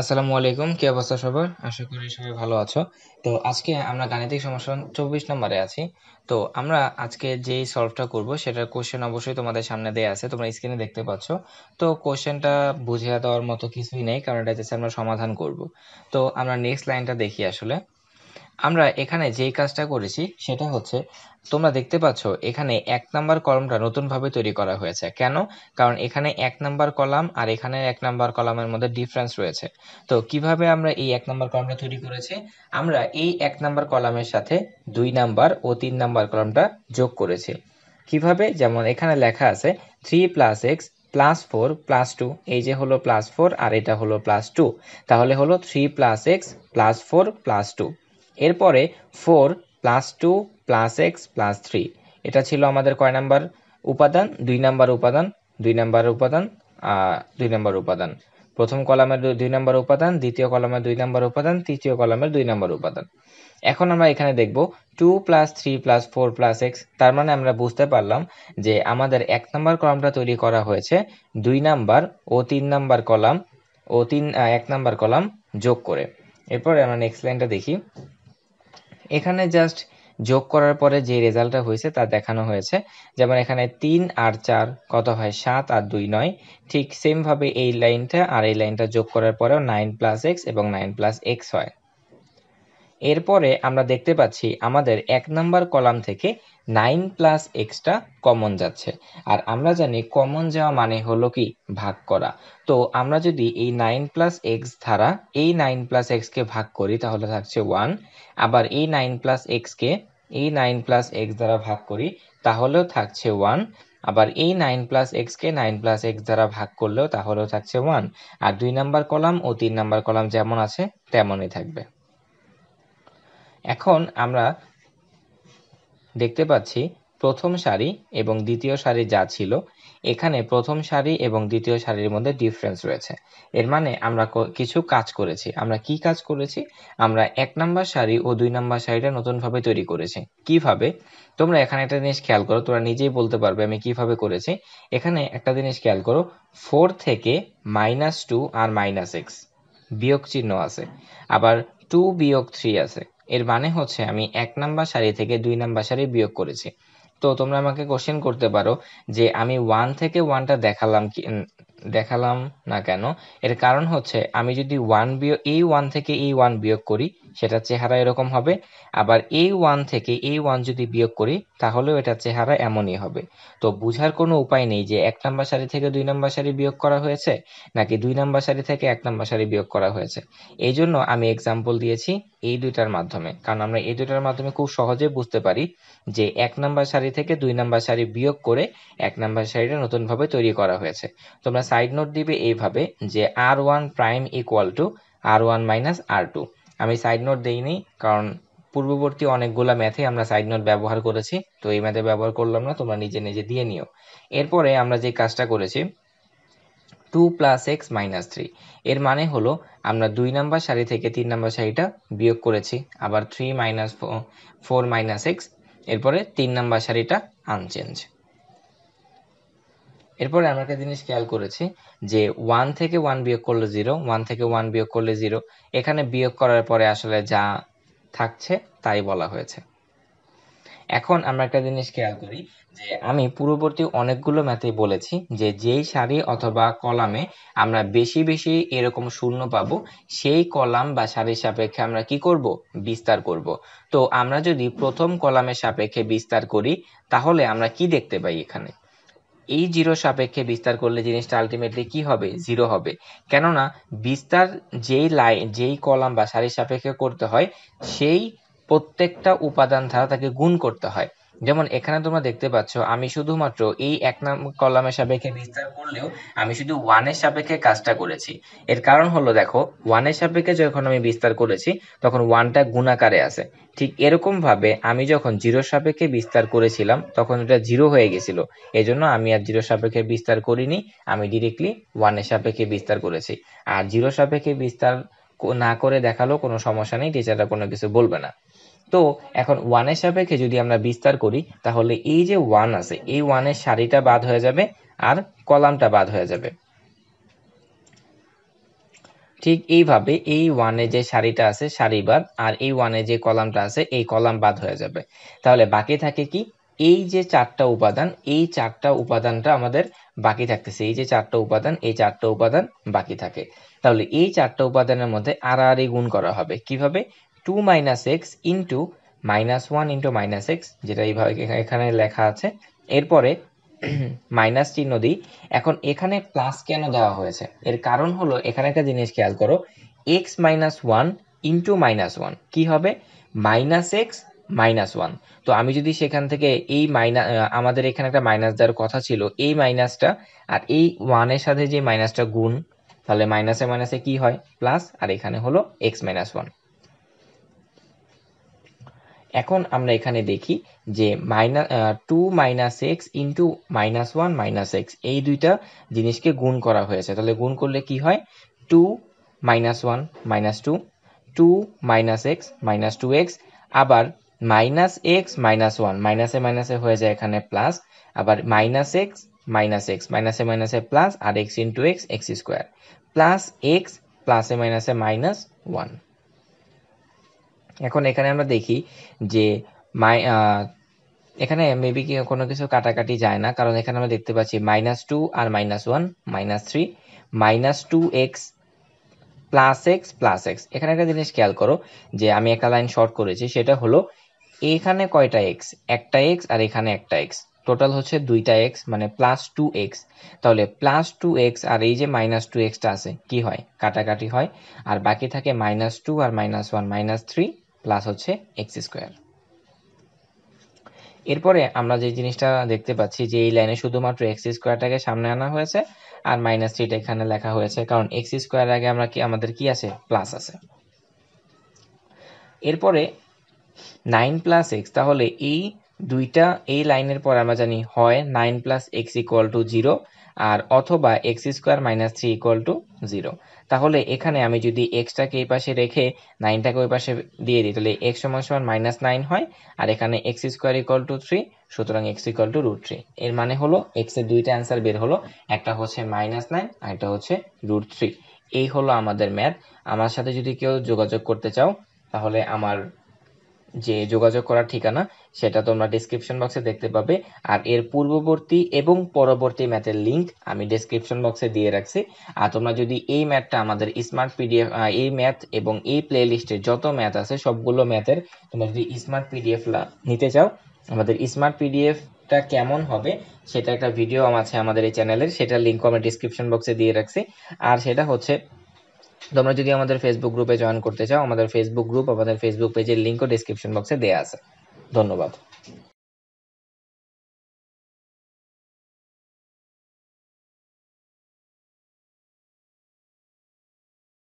আসসালামু আলাইকুম, কি অবস্থা সবার? আশা করি সবাই ভালো আছো। তো আজকে আমরা গাণিতিক সমস্যা চব্বিশ নম্বরে আছি। তো আমরা আজকে যেই সলভটা করব, সেটার কোশ্চেন অবশ্যই তোমাদের সামনে দেওয়া আছে, তোমরা স্ক্রিনে দেখতে পাচ্ছ। তো কোশ্চেনটা বুঝিয়ে দেওয়ার মতো কিছুই নেই, কারণ এটা হচ্ছে আমরা সমাধান করব। তো আমরা নেক্সট লাইনটা দেখি আসলে। আমরা এখানে যেই কাজটা করেছি সেটা হচ্ছে, তোমরা দেখতে পাচ্ছ এখানে এক নাম্বার কলমটা নতুনভাবে তৈরি করা হয়েছে। কেন? কারণ এখানে এক নাম্বার কলাম আর এখানে এক নাম্বার কলামের মধ্যে ডিফারেন্স রয়েছে। তো কীভাবে আমরা এই এক নাম্বার কলামটা তৈরি করেছি? আমরা এই এক নাম্বার কলামের সাথে দুই নাম্বার ও তিন নাম্বার কলামটা যোগ করেছি। কীভাবে? যেমন এখানে লেখা আছে three plus x plus four plus two এই যে হলো প্লাস ফোর আর এটা হলো প্লাস টু তাহলে হলো three plus x plus four plus two এরপরে four plus two plus x plus three এটা ছিল আমাদের কয় নাম্বার উপাদান? দুই নাম্বার উপাদান, দুই নাম্বার উপাদান দুই নাম্বার উপাদান। প্রথম কলামের দুই নাম্বার উপাদান, দ্বিতীয় কলামের দুই নাম্বার উপাদান, তৃতীয় কলামের দুই নাম্বার উপাদান। এখন আমরা এখানে দেখব two plus three plus four plus x তার মানে আমরা বুঝতে পারলাম যে আমাদের এক নাম্বার কলামটা তৈরি করা হয়েছে, দুই নাম্বার ও তিন নাম্বার কলাম, ও তিন এক নাম্বার কলাম যোগ করে। এরপরে আমরা নেক্সট লাইনটা দেখি। এখানে জাস্ট যোগ করার পরে যে রেজাল্টটা হয়েছে তা দেখানো হয়েছে। যেমন এখানে তিন আর চার কত হয়? সাত আর দুই নয়। ঠিক সেমভাবে এই লাইনটা আর এই লাইনটা যোগ করার পরেও নাইন প্লাস এক্স এবং নাইন প্লাস এক্স হয়। এরপরে আমরা দেখতে পাচ্ছি আমাদের এক নাম্বার কলাম থেকে নাইন প্লাস এক্সটা কমন যাচ্ছে। আর আমরা জানি কমন যাওয়া মানে হলো কি? ভাগ করা। তো আমরা যদি এই নাইন প্লাস এক্স ধারা এই নাইন প্লাস এক্সকে ভাগ করি, তাহলে থাকছে ওয়ান। আবার এই নাইন প্লাস এক্সকে এই নাইন প্লাস এক্স দ্বারা ভাগ করি, তাহলেও থাকছে ওয়ান। আবার এই নাইন প্লাস এক্সকে নাইন প্লাস এক্স দ্বারা ভাগ করলেও তাহলেও থাকছে ওয়ান। আর দুই নাম্বার কলাম ও তিন নাম্বার কলাম যেমন আছে, তেমনই থাকবে। এখন আমরা দেখতে পাচ্ছি প্রথম সারি এবং দ্বিতীয় সারি যা ছিল, এখানে প্রথম সারি এবং দ্বিতীয় সারির মধ্যে ডিফারেন্স রয়েছে। এর মানে আমরা কিছু কাজ করেছি। আমরা কি কাজ করেছি? আমরা এক নাম্বার সারি ও দুই নাম্বার সারিটা নতুনভাবে তৈরি করেছি। কীভাবে? তোমরা এখানে একটা জিনিস খেয়াল করো, তোমরা নিজেই বলতে পারবে আমি কীভাবে করেছি। এখানে একটা জিনিস খেয়াল করো ফোর থেকে মাইনাস টু আর মাইনাস এক্স বিয়োগ চিহ্ন আছে। আবার টু বিয়োগ থ্রি আছে। এর মানে হচ্ছে আমি এক নাম্বার সারি থেকে দুই নাম্বার সারি বিয়োগ করেছি। তো তোমরা আমাকে কোশ্চেন করতে পারো যে আমি ওয়ান থেকে ওয়ানটা দেখালাম কি দেখালাম না কেন? এর কারণ হচ্ছে আমি যদি ওয়ান বিয়োগ এই ওয়ান থেকে এই ওয়ান বিয়োগ করি সেটা চেহারা এরকম হবে। আবার এই ওয়ান থেকে এই ওয়ান যদি বিয়োগ করি, তাহলেও এটা চেহারা এমনই হবে। তো বুঝার কোনো উপায় নেই যে এক নাম্বার সারি থেকে দুই নাম্বার সারি বিয়োগ করা হয়েছে, নাকি দুই নাম্বার সারি থেকে এক নাম্বার সারি বিয়োগ করা হয়েছে। এই জন্য আমি এক্সাম্পল দিয়েছি এই দুইটার মাধ্যমে। কারণ আমরা এই দুইটার মাধ্যমে খুব সহজে বুঝতে পারি যে এক নাম্বার সারি থেকে দুই নাম্বার সারি বিয়োগ করে এক নাম্বার সারিটা নতুনভাবে তৈরি করা হয়েছে। তোমরা সাইড নোট দিবে এইভাবে যে R one prime equal to R one minus R two আমি সাইড নোট দেইনি, কারণ পূর্ববর্তী অনেকগুলা ম্যাথে আমরা সাইড নোট ব্যবহার করেছি, তো এই ম্যাথে ব্যবহার করলাম না, তোমরা নিজে নিজে দিয়ে নিও। এরপরে আমরা যে কাজটা করেছি two plus x minus three এর মানে হলো আমরা দুই নাম্বার সারি থেকে তিন নাম্বার সারিটা বিয়োগ করেছি, আবার three minus four minus x এরপরে তিন নাম্বার সারিটা আনচেঞ্জ এরপরে আমরা একটা জিনিস খেয়াল করেছি যে ওয়ান থেকে ওয়ান বিয়োগ করলে জিরো ওয়ান থেকে ওয়ান বিয়োগ করলে জিরো এখানে বিয়োগ করার পরে আসলে যা থাকছে তাই বলা হয়েছে। এখন আমরা একটা জিনিস খেয়াল করি যে আমি পূর্ববর্তী অনেকগুলো ম্যাথে বলেছি যে যেই সারি অথবা কলামে আমরা বেশি বেশি এরকম শূন্য পাবো, সেই কলাম বা সারির সাপেক্ষে আমরা কি করব? বিস্তার করব। তো আমরা যদি প্রথম কলামের সাপেক্ষে বিস্তার করি, তাহলে আমরা কি দেখতে পাই এখানে? এই জিরো সাপেক্ষে বিস্তার করলে জিনিসটা আলটিমেটলি কি হবে? জিরো হবে। কেননা, বিস্তার যেই লাইন যেই কলাম বা সারির সাপেক্ষে করতে হয়, সেই প্রত্যেকটা উপাদান দ্বারা তাকে গুণ করতে হয়। যেমন এখানে তোমরা দেখতে পাচ্ছ, আমি শুধুমাত্র এই এক নাম কলামের সাপেক্ষে বিস্তার করলেও আমি শুধু ওয়ানের সাপেক্ষে কাজটা করেছি। এর কারণ হলো দেখো ওয়ানের সাপেক্ষে যখন আমি বিস্তার করেছি, তখন ওয়ানটা গুণাকারে আছে। ঠিক এরকম ভাবে আমি যখন জিরো সাপেক্ষে বিস্তার করেছিলাম, তখন এটা জিরো হয়ে গেছিল। এজন্য আমি আর জিরো সাপেক্ষে বিস্তার করিনি, আমি ডিরেক্টলি ওয়ানের সাপেক্ষে বিস্তার করেছি। আর জিরো সাপেক্ষে বিস্তার না করে দেখাল কোনো সমস্যা নেই টিচাররা কোনো কিছু বলবে না। তো এখন ওয়ানের সাপেক্ষে যদি আমরা বিস্তার করি, তাহলে এই যে ওয়ান আছে, এই ওয়ানের সারিটা বাদ হয়ে যাবে আর কলামটা বাদ হয়ে যাবে। ঠিক এইভাবে এই ওয়ানে যে সারিটা আছে, সারি বাদ আর এই ওয়ানে যে কলামটা আছে, এই কলাম বাদ হয়ে যাবে। তাহলে বাকি থাকে কি? এই যে চারটা উপাদান, এই চারটা উপাদানটা আমাদের বাকি থাকতেছে। এই যে চারটা উপাদান, এই চারটা উপাদান বাকি থাকে। তাহলে এই চারটা উপাদানের মধ্যে আড়াআড়ি গুণ করা হবে। কীভাবে? Two minus x into minus one into minus x যেটা এইভাবে এখানে লেখা আছে। এরপরে মাইনাস চিহ্ন দিই। এখন এখানে প্লাস কেন দেওয়া হয়েছে? এর কারণ হলো, এখানে একটা জিনিস খেয়াল করো x minus one into minus one কি হবে? মাইনাস এক্স মাইনাস ওয়ান তো আমি যদি সেখান থেকে এই মাইনাস আমাদের এখানে একটা মাইনাস দেওয়ার কথা ছিল, এই মাইনাসটা আর এই ওয়ানের সাথে যে মাইনাসটা গুণ, তাহলে মাইনাসে মাইনাসে কি হয়? প্লাস আর এখানে হলো এক্স মাইনাস ওয়ান এখন আমরা এখানে দেখি যে minus two minus x into minus one minus x এই দুইটা জিনিসকে গুণ করা হয়েছে। তাহলে গুণ করলে কি হয়? Two minus one minus two two minus x minus two x আবার মাইনাস এক্স মাইনাস ওয়ান মাইনাসে মাইনাসে হয়ে যায় এখানে প্লাস আবার মাইনাস এক্স মাইনাস এক্স মাইনাসে মাইনাসে প্লাস আর x into x x square plus x প্লাসে মাইনাসে মাইনাস ওয়ান এখন এখানে আমরা দেখি যে মাই এখানে মেবি কি কোনো কিছু কাটাকাটি যায় না, কারণ এখানে আমরা দেখতে পাচ্ছি মাইনাস টু আর minus one minus three minus two x plus x plus x এখানে একটা জিনিস খেয়াল করো যে আমি একটা লাইন শর্ট করেছি, সেটা হলো এখানে কয়টা এক্স একটা এক্স আর এখানে একটা এক্স টোটাল হচ্ছে দুইটা এক্স মানে প্লাস টু এক্স তাহলে প্লাস টু এক্স আর এই যে মাইনাস টু এক্সটা আছে, কি হয়? কাটাকাটি হয়। আর বাকি থাকে মাইনাস টু আর minus one minus three plus হচ্ছে এক্স স্কোয়ার এরপরে আমরা যে জিনিসটা দেখতে পাচ্ছি যে এই লাইনে শুধুমাত্র এক্স স্কোয়ারটাকে সামনে আনা হয়েছে আর মাইনাস থ্রিটা এখানে লেখা হয়েছে। কারণ এক্স স্কোয়ার আগে আমরা কি আমাদের কি আছে? প্লাস আছে। এরপরে নাইন প্লাস এক্স তাহলে এই দুইটা এই লাইনের পর আমরা জানি হয় nine plus x equal to zero আর অথবা x square minus three equal to zero তাহলে এখানে আমি যদি এক্সটাকে এই পাশে রেখে নাইনটাকে ওই পাশে দিয়ে দিই, তাহলে এক্স সমান সমান মাইনাস নাইন হয়, আর এখানে x square equal to three সুতরাং x equal to root three এর মানে হলো এক্সের দুইটা অ্যান্সার বের হলো, একটা হচ্ছে মাইনাস নাইন আর একটা হচ্ছে রুট থ্রি এই হলো আমাদের ম্যাথ আমার সাথে যদি কেউ যোগাযোগ করতে চাও, তাহলে আমার যে যোগাযোগ করার ঠিকানা, সেটা তোমরা ডিসক্রিপশন বক্সে দেখতে পাবে। আর এর পূর্ববর্তী এবং পরবর্তী ম্যাথের লিংক আমি ডিসক্রিপশন বক্সে দিয়ে রাখছি। আর তোমরা যদি এই ম্যাথটা আমাদের স্মার্ট পিডিএফ এই ম্যাথ এবং এই প্লে লিস্টে যত ম্যাথ আছে, সবগুলো ম্যাথের তোমরা যদি স্মার্ট পিডিএফ নিতে চাও, আমাদের স্মার্ট পিডিএফটা কেমন হবে, সেটা একটা ভিডিও আছে আমাদের এই চ্যানেলের সেটার লিঙ্কও আমি ডিসক্রিপশন বক্সে দিয়ে রাখছি। আর সেটা হচ্ছে তোমরা যদি আমাদের ফেসবুক গ্রুপে জয়েন করতে চাও, আমাদের ফেসবুক গ্রুপ আমাদের ফেসবুক পেজের লিঙ্কও ডিসক্রিপশন বক্সে দেওয়া আছে। ধন্যবাদ।